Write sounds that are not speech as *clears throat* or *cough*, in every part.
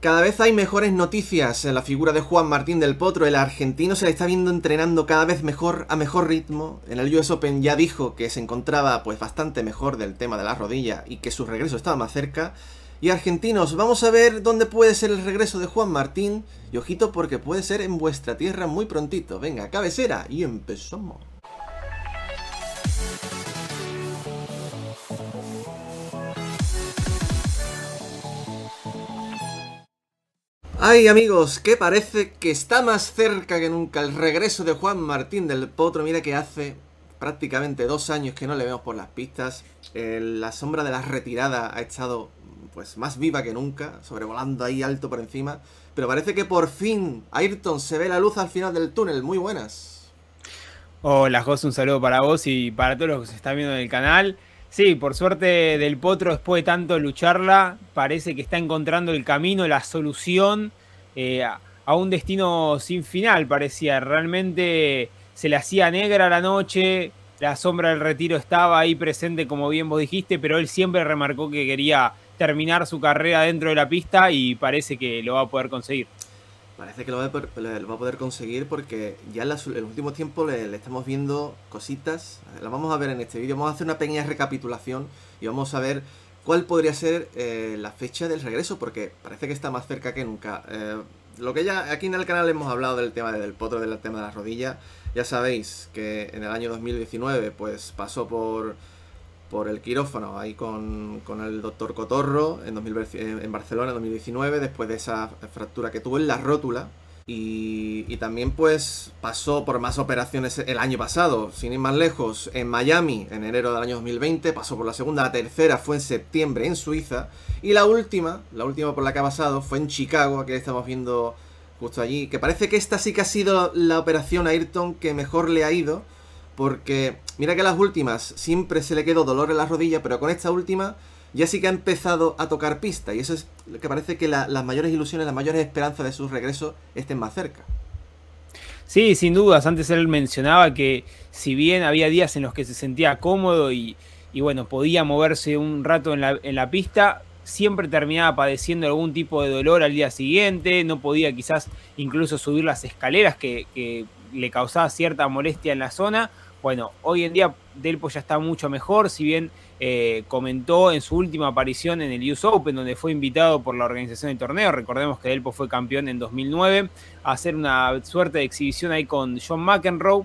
Cada vez hay mejores noticias en la figura de Juan Martín del Potro. El argentino se le está viendo entrenando cada vez mejor, a mejor ritmo. En el US Open ya dijo que se encontraba pues bastante mejor del tema de la rodilla y que su regreso estaba más cerca. Y argentinos, vamos a ver dónde puede ser el regreso de Juan Martín. Y ojito porque puede ser en vuestra tierra muy prontito. Venga, cabecera y empezamos. Ay amigos, que parece que está más cerca que nunca el regreso de Juan Martín del Potro. Mira que hace prácticamente dos años que no le vemos por las pistas. la sombra de la retirada ha estado pues más viva que nunca, sobrevolando ahí alto por encima. Pero parece que por fin Ayrton se ve la luz al final del túnel. Muy buenas. Hola José, un saludo para vos y para todos los que se están viendo en el canal. Sí, por suerte del Potro, después de tanto lucharla, parece que está encontrando el camino, la solución eh, a un destino sin final, parecía. Realmente se le hacía negra la noche, la sombra del retiro estaba ahí presente, como bien vos dijiste, pero él siempre remarcó que quería terminar su carrera dentro de la pista y parece que lo va a poder conseguir. Parece que lo va a poder, conseguir porque ya en, los últimos tiempos le, estamos viendo cositas. Las vamos a ver en este vídeo. Vamos a hacer una pequeña recapitulación y vamos a ver cuál podría ser eh, la fecha del regreso porque parece que está más cerca que nunca. Eh, lo que ya aquí en el canal hemos hablado del tema del potro, del tema de la rodilla. Ya sabéis que en el año 2019 pues pasó por por el quirófano ahí con, el doctor Cotorro en, en Barcelona en 2019, después de esa fractura que tuvo en la rótula. Y, también pues pasó por más operaciones el año pasado, sin ir más lejos, en Miami en enero del año 2020, pasó por la segunda, la tercera fue en septiembre en Suiza y la última, la última por la que ha pasado fue en Chicago, aquí estamos viendo justo allí, que parece que esta sí que ha sido la operación Ayrton que mejor le ha ido, porque mira que las últimas siempre se le quedó dolor en la rodilla, pero con esta última ya sí que ha empezado a tocar pista. Y eso es lo que parece que las mayores ilusiones, las mayores esperanzas de su regreso estén más cerca. Sí, sin dudas. Antes él mencionaba que si bien había días en los que se sentía cómodo y, bueno, podía moverse un rato en la, la, pista, siempre terminaba padeciendo algún tipo de dolor al día siguiente, no podía quizás incluso subir las escaleras que le causaba cierta molestia en la zona bueno, hoy en día Delpo ya está mucho mejor, si bien eh, comentó en su última aparición en el US Open, donde fue invitado por la organización del torneo, recordemos que Delpo fue campeón en 2009, a hacer una suerte de exhibición ahí con John McEnroe,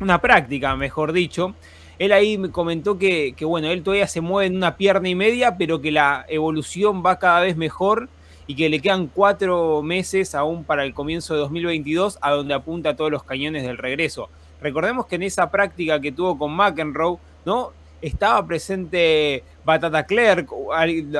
una práctica, mejor dicho. Él ahí me comentó que, que, bueno, él todavía se mueve en una pierna y media, pero que la evolución va cada vez mejor y que le quedan cuatro meses aún para el comienzo de 2022, a donde apunta todos los cañones del regreso. Recordemos que en esa práctica que tuvo con McEnroe, ¿no? Estaba presente Batata Clerk,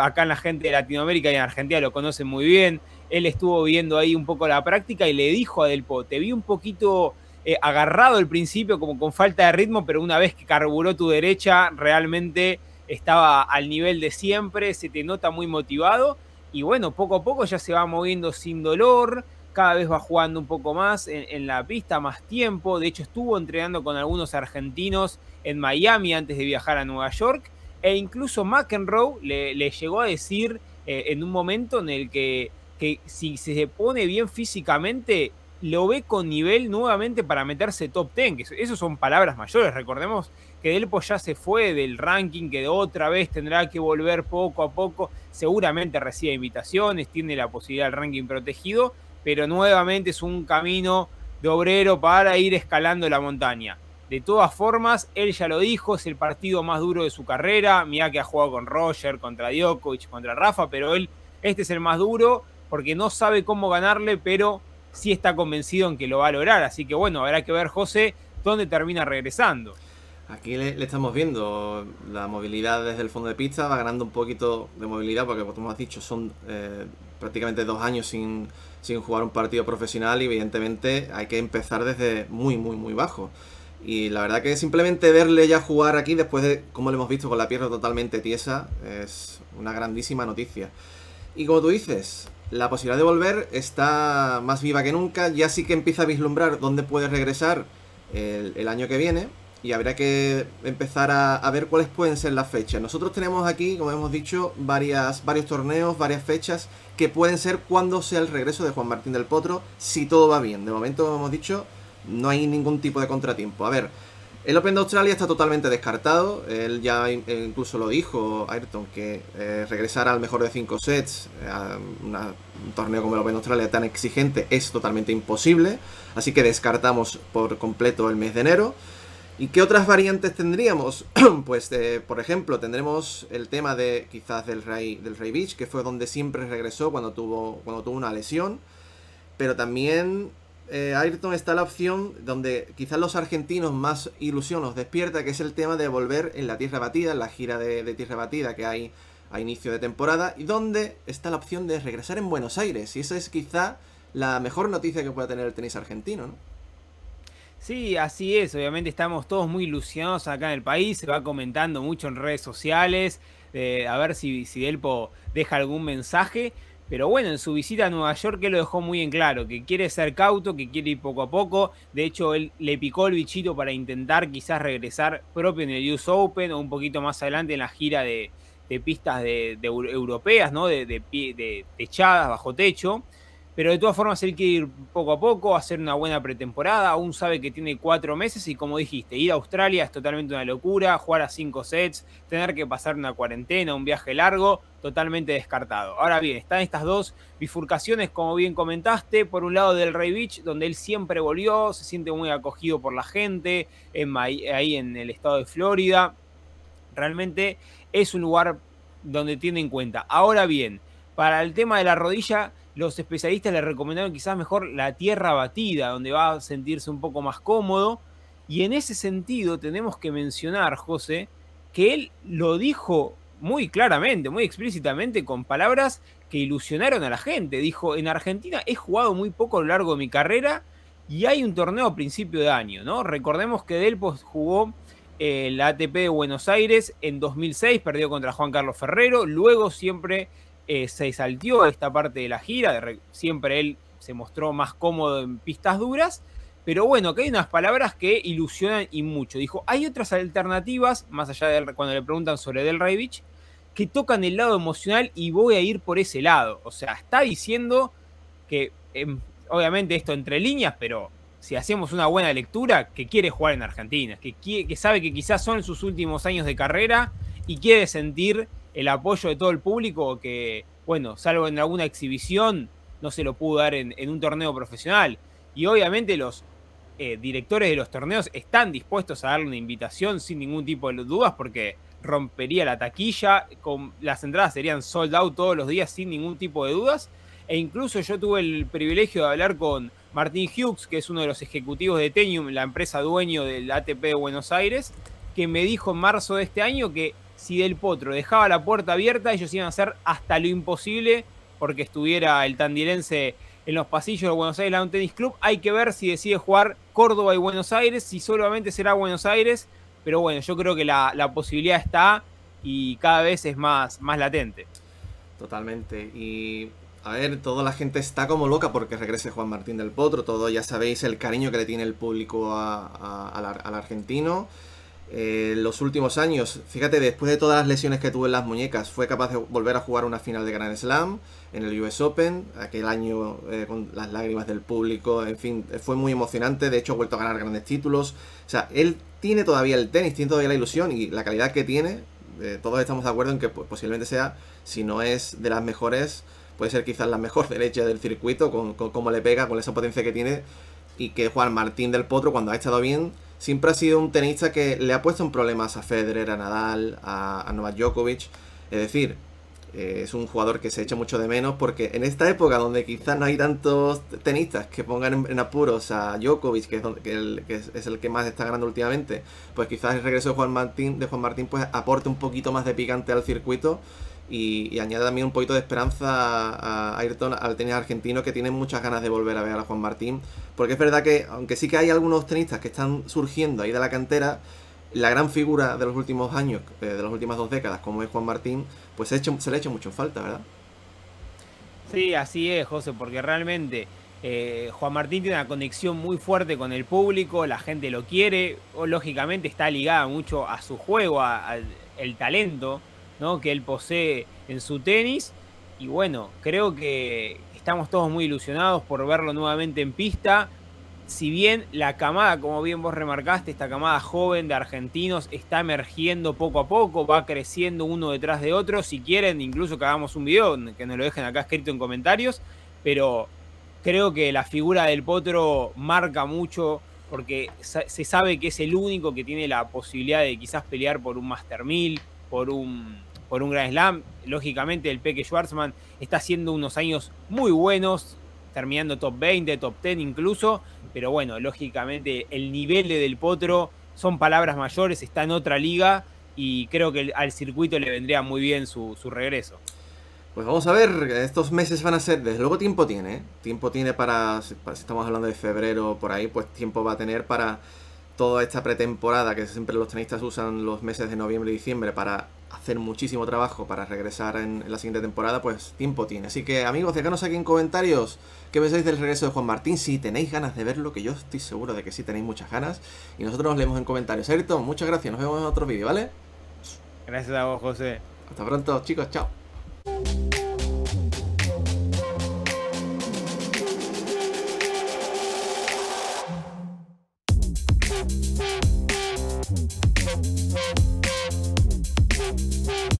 acá en la gente de Latinoamérica y en Argentina lo conocen muy bien. Él estuvo viendo ahí un poco la práctica y le dijo a Delpo, te vi un poquito eh, agarrado al principio, como con falta de ritmo, pero una vez que carburó tu derecha, realmente estaba al nivel de siempre, se te nota muy motivado. Y bueno, poco a poco ya se va moviendo sin dolor, cada vez va jugando un poco más en, la pista, más tiempo. De hecho, estuvo entrenando con algunos argentinos en Miami antes de viajar a Nueva York. E incluso McEnroe le, llegó a decir eh, en un momento en el que, que si se pone bien físicamente, lo ve con nivel nuevamente para meterse top 10. Esas son palabras mayores. Recordemos que Delpo ya se fue del ranking, que de otra vez tendrá que volver poco a poco. Seguramente recibe invitaciones, tiene la posibilidad del ranking protegido, pero nuevamente es un camino de obrero para ir escalando la montaña. De todas formas, él ya lo dijo, es el partido más duro de su carrera. Mira que ha jugado con Roger, contra Djokovic, contra Rafa, pero él, este es el más duro porque no sabe cómo ganarle, pero sí está convencido en que lo va a lograr. Así que bueno, habrá que ver, José, dónde termina regresando. Aquí le, estamos viendo la movilidad desde el fondo de pista, va ganando un poquito de movilidad porque, como has dicho, son eh, prácticamente dos años sin, sin jugar un partido profesional y evidentemente hay que empezar desde muy, muy, muy bajo. Y la verdad que simplemente verle ya jugar aquí después de como lo hemos visto con la pierna totalmente tiesa es una grandísima noticia. Y como tú dices, la posibilidad de volver está más viva que nunca, ya sí que empieza a vislumbrar dónde puede regresar el, año que viene. Y habría que empezar a, ver cuáles pueden ser las fechas. Nosotros tenemos aquí, como hemos dicho, varias, varios torneos, varias fechas que pueden ser cuando sea el regreso de Juan Martín del Potro, si todo va bien. De momento, como hemos dicho, no hay ningún tipo de contratiempo. A ver, el Open de Australia está totalmente descartado. Él ya eh, incluso lo dijo, Ayrton, que eh, regresar al mejor de 5 sets eh, a un torneo como el Open de Australia tan exigente es totalmente imposible. Así que descartamos por completo el mes de enero. ¿Y qué otras variantes tendríamos? *clears throat* pues, por ejemplo, tendremos el tema de quizás del Rey, del Beach, que fue donde siempre regresó cuando tuvo, cuando tuvo una lesión. Pero también eh, Ayrton está la opción donde quizás los argentinos más ilusión nos despierta, que es el tema de volver en la tierra batida, en la gira de, tierra batida que hay a inicio de temporada, y donde está la opción de regresar en Buenos Aires. Y esa es quizá la mejor noticia que pueda tener el tenis argentino, ¿no? Sí, así es. Obviamente estamos todos muy ilusionados acá en el país. Se va comentando mucho en redes sociales. Eh, a ver si, si Delpo deja algún mensaje. Pero bueno, en su visita a Nueva York él lo dejó muy en claro, que quiere ser cauto, que quiere ir poco a poco. De hecho, él le picó el bichito para intentar quizás regresar propio en el US Open o un poquito más adelante en la gira de, pistas de, europeas, ¿no? De, de, techadas, bajo techo. Pero de todas formas él quiere ir poco a poco, hacer una buena pretemporada. Aún sabe que tiene cuatro meses y como dijiste, ir a Australia es totalmente una locura. Jugar a cinco sets, tener que pasar una cuarentena, un viaje largo, totalmente descartado. Ahora bien, están estas dos bifurcaciones, como bien comentaste. Por un lado del Ray Beach, donde él siempre volvió, se siente muy acogido por la gente, ahí en el estado de Florida. Realmente es un lugar donde tiene en cuenta. Ahora bien, para el tema de la rodilla los especialistas le recomendaron quizás mejor la tierra batida, donde va a sentirse un poco más cómodo. Y en ese sentido tenemos que mencionar, José, que él lo dijo muy claramente, muy explícitamente, con palabras que ilusionaron a la gente. Dijo, en Argentina he jugado muy poco a lo largo de mi carrera y hay un torneo a principio de año, ¿no? Recordemos que Delpos jugó el ATP de Buenos Aires en 2006, perdió contra Juan Carlos Ferrero, luego siempre eh, se saltió esta parte de la gira, siempre él se mostró más cómodo en pistas duras, pero bueno, que hay unas palabras que ilusionan y mucho. Dijo, hay otras alternativas, más allá de cuando le preguntan sobre Del Beach, que tocan el lado emocional y voy a ir por ese lado. O sea, está diciendo que, em, obviamente esto entre líneas, pero si hacemos una buena lectura, que quiere jugar en Argentina, que sabe que quizás son sus últimos años de carrera y quiere sentir el apoyo de todo el público que, bueno, salvo en alguna exhibición, no se lo pudo dar en, un torneo profesional. Y obviamente los eh, directores de los torneos están dispuestos a darle una invitación sin ningún tipo de dudas porque rompería la taquilla, con, las entradas serían sold out todos los días sin ningún tipo de dudas. E incluso yo tuve el privilegio de hablar con Martín Hughes, que es uno de los ejecutivos de Tenium, la empresa dueño del ATP de Buenos Aires, que me dijo en marzo de este año que si Del Potro dejaba la puerta abierta, ellos iban a hacer hasta lo imposible porque estuviera el tandilense en los pasillos de Buenos Aires Lawn Tennis Club. Hay que ver si decide jugar Córdoba y Buenos Aires, si solamente será Buenos Aires. Pero bueno, yo creo que la, posibilidad está y cada vez es más, más latente. Totalmente. Y a ver, toda la gente está como loca porque regrese Juan Martín del Potro. Todo ya sabéis el cariño que le tiene el público al argentino. Eh, los últimos años, fíjate, después de todas las lesiones que tuvo en las muñecas, fue capaz de volver a jugar una final de Grand Slam en el US Open, aquel año eh, con las lágrimas del público, en fin, fue muy emocionante, de hecho ha vuelto a ganar grandes títulos, o sea, él tiene todavía el tenis, tiene todavía la ilusión y la calidad que tiene, eh, todos estamos de acuerdo en que posiblemente sea, si no es de las mejores, puede ser quizás la mejor *laughs* derecha del circuito, con, con cómo le pega, con esa potencia que tiene, y que Juan Martín del Potro, cuando ha estado bien, siempre ha sido un tenista que le ha puesto en problemas a Federer, a Nadal, a, Novak Djokovic. Es decir, eh, es un jugador que se echa mucho de menos porque en esta época donde quizás no hay tantos tenistas que pongan en, apuros a Djokovic, que, es, el que más está ganando últimamente, pues quizás el regreso de Juan Martín, de Juan Martín pues aporte un poquito más de picante al circuito y, añade también un poquito de esperanza a Ayrton, al tenis argentino, que tiene muchas ganas de volver a ver a Juan Martín. Porque es verdad que, aunque sí que hay algunos tenistas que están surgiendo ahí de la cantera, la gran figura de los últimos años, eh, de las últimas dos décadas, como es Juan Martín, pues se, se le ha hecho mucho falta, ¿verdad? Sí, así es, José, porque realmente Eh, Juan Martín tiene una conexión muy fuerte con el público, la gente lo quiere, o lógicamente está ligada mucho a su juego, al talento que él posee en su tenis. Y bueno, creo que estamos todos muy ilusionados por verlo nuevamente en pista si bien la camada, como bien vos remarcaste, esta camada joven de argentinos está emergiendo poco a poco, va creciendo uno detrás de otro. Si quieren, incluso que hagamos un video, que nos lo dejen acá escrito en comentarios. Pero creo que la figura del Potro marca mucho porque se sabe que es el único que tiene la posibilidad de quizás pelear por un Master 1000, por un, por un Grand Slam. Lógicamente, el Peque Schwarzman está haciendo unos años muy buenos, terminando top 20, top 10 incluso, pero bueno, lógicamente el nivel de Del Potro son palabras mayores, está en otra liga y creo que al circuito le vendría muy bien su, regreso. Pues vamos a ver, estos meses van a ser, desde luego tiempo tiene, ¿eh? tiempo tiene para, si estamos hablando de febrero por ahí, pues tiempo va a tener para toda esta pretemporada que siempre los tenistas usan los meses de noviembre y diciembre para hacer muchísimo trabajo para regresar en, la siguiente temporada, pues tiempo tiene. Así que amigos, déjanos aquí en comentarios qué pensáis del regreso de Juan Martín, si tenéis ganas de verlo, que yo estoy seguro de que sí tenéis muchas ganas. Y nosotros nos leemos en comentarios. Ayrton, muchas gracias, nos vemos en otro vídeo, ¿vale? Gracias a vos, José. Hasta pronto, chicos, chao.